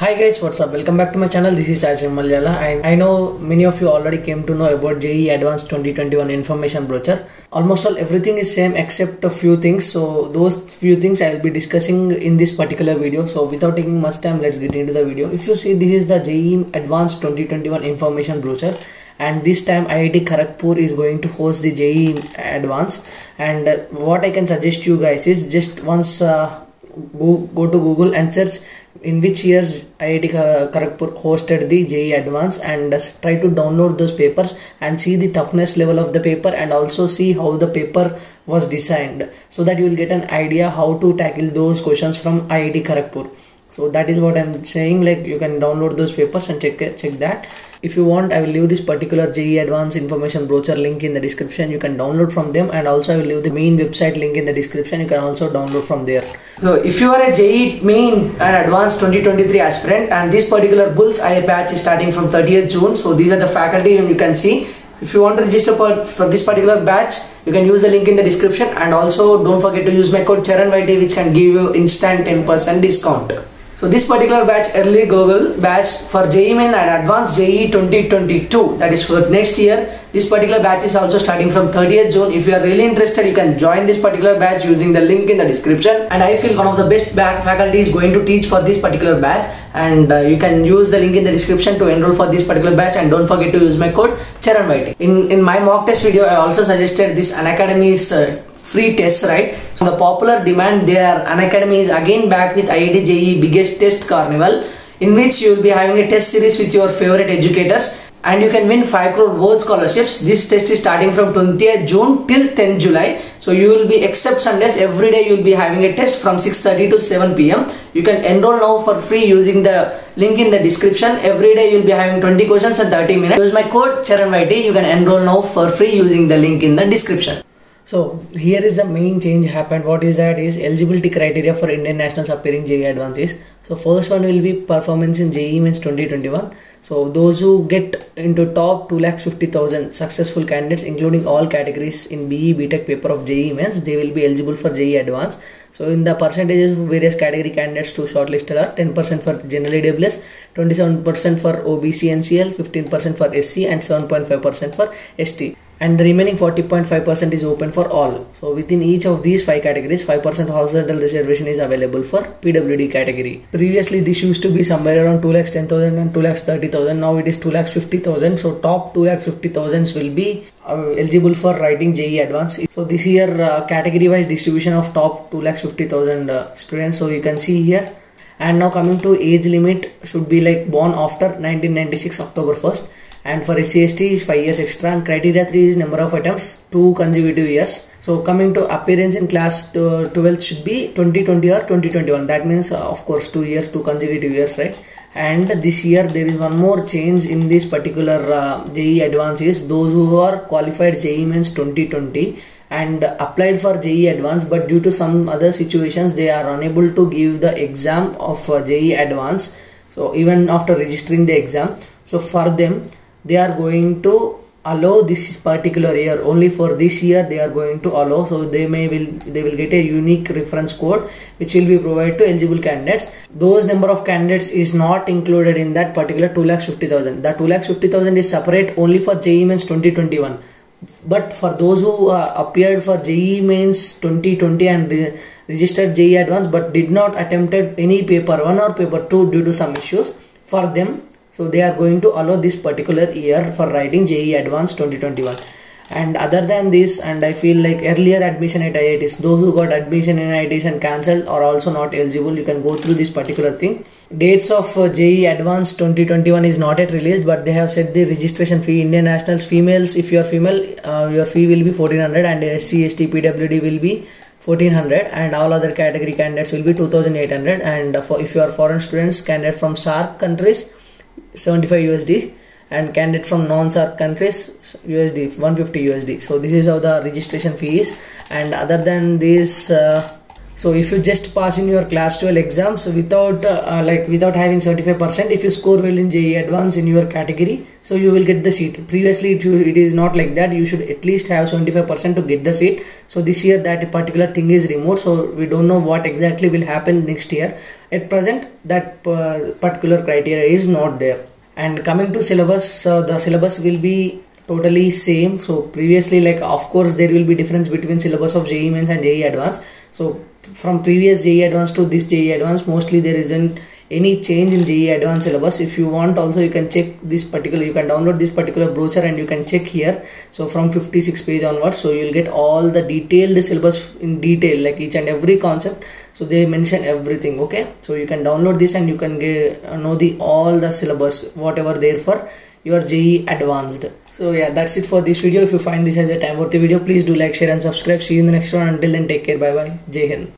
Hi guys, what's up? Welcome back to my channel. This is Ajay Malyala. I, I know many of you already came to know about JEE Advanced 2021 information brochure. Almost all everything is same except a few things. So those few things I will be discussing in this particular video. So without taking much time, let's get into the video. If you see, this is the JEE Advanced 2021 information brochure and this time IIT Kharagpur is going to host the JEE Advanced and uh, what I can suggest you guys is just once uh, go, to Google and search in which years IIT Kharagpur hosted the JEE Advance and try to download those papers and see the toughness level of the paper and also see how the paper was designed so that you will get an idea how to tackle those questions from IIT Kharagpur so that is what i'm saying like you can download those papers and check check that. If you want i will leave this particular JEE advanced information brochure link in the description. You can download from them. And also i will leave the main website link in the description. You can also download from there. So if you are a JEE main and advanced 2023 aspirant and this particular bulls eye batch is starting from 30th june so these are the faculty and you can see. If you want to register for, for this particular batch you can use the link in the description. And also don't forget to use my code charanYT which can give you instant 10% discount so this particular batch early Googol batch for JEE Main and Advanced JEE 2022 that is for next year. This particular batch is also starting from 30th June. If you are really interested you can join this particular batch using the link in the description and I feel one of the best faculty is going to teach for this particular batch and uh, you can use the link in the description to enroll for this particular batch and don't forget to use my code charanYT. In, in my mock test video I also suggested this Unacademy's uh, free tests right? So the popular demand there Unacademy is again back with IIT biggest test carnival in which you will be having a test series with your favorite educators and you can win 5 crore world scholarships. This test is starting from 20th June till 10th July. So you will be except Sundays every day you will be having a test from 6:30 to 7 pm you can enroll now for free using the link in the description. Every day you will be having 20 questions and 30 minutes. Use my code charanYT you can enroll now for free using the link in the description so here is the main change happened. What is that is eligibility criteria for Indian nationals appearing JEE advances. So first one will be performance in JEE Mains 2021. So those who get into top 2,50,000 successful candidates including all categories in BE BTech paper of JEE Mains they will be eligible for JEE advance. So in the percentages of various category candidates to shortlisted are 10% for general EWS, 27% for OBC NCL, 15% for SC and 7.5% for ST and the remaining 40.5% is open for all. So within each of these five categories, 5% horizontal reservation is available for PWD category. Previously, this used to be somewhere around 2 lakhs 10,000 and 2 lakhs 30,000. Now it is 2 lakhs 50,000. So top 2 lakhs 50,000 will be uh, eligible for writing JEE advance. So this year uh, category wise distribution of top 2 lakhs 50,000 uh, students. So you can see here. And now coming to age limit should be like born after 1996 October 1st and for SCST 5 years extra. And criteria 3 is number of attempts 2 consecutive years. So coming to appearance in class 12 should be 2020 or 2021 that Mains uh, of course 2 years 2 consecutive years right? And this year there is one more change in this particular uh, advance. Is those who are qualified JEE means 2020 and applied for JEE advance but due to some other situations they are unable to give the exam of uh, JEE advance. So even after registering the exam so for them they are going to allow this particular year. Only for this year they are going to allow. So they may will they will get a unique reference code which will be provided to eligible candidates. Those number of candidates is not included in that particular 2 lakhs 50000 that 2 lakhs 50000 is separate only for JEE Mains 2021 but for those who uh, appeared for JEE Mains 2020 and re registered JEE advance but did not attempted any paper 1 or paper 2 due to some issues for them so they are going to allow this particular year for writing JEE Advanced 2021 and other than this and I feel like earlier admission at IITs those who got admission in IITs and cancelled are also not eligible. You can go through this particular thing. Dates of uh, JEE Advanced 2021 is not yet released but they have set the registration fee Indian nationals females if you are female uh, your fee will be 1400 and SC ST PWD will be 1400 and all other category candidates will be 2800 and for if you are foreign students candidate from SAARC countries 75 USD and candidate from non-SAARC countries USD 150 USD so this is how the registration fee is. And other than this uh, so if you just pass in your class 12 exams without uh, like without having 75% if you score well in JEE advance in your category so you will get the seat. Previously it, it is not like that. You should at least have 75% to get the seat. So this year that particular thing is removed. So we don't know what exactly will happen next year. At present that uh, particular criteria is not there. And coming to syllabus uh, the syllabus will be totally same. So previously like of course there will be difference between syllabus of JEE mains and JEE advanced so from previous JEE advanced to this JEE advanced mostly there isn't any change in JEE advanced syllabus. If you want also you can check this particular you can download this particular brochure and you can check here. So from 56 page onwards so you'll get all the detailed syllabus in detail like each and every concept. So they mention everything okay? So you can download this and you can get uh, know the all the syllabus whatever there for your JEE advanced. So yeah that's it for this video. If you find this as a time worthy video please do like share and subscribe. See you in the next one. Until then take care. Bye bye jai hind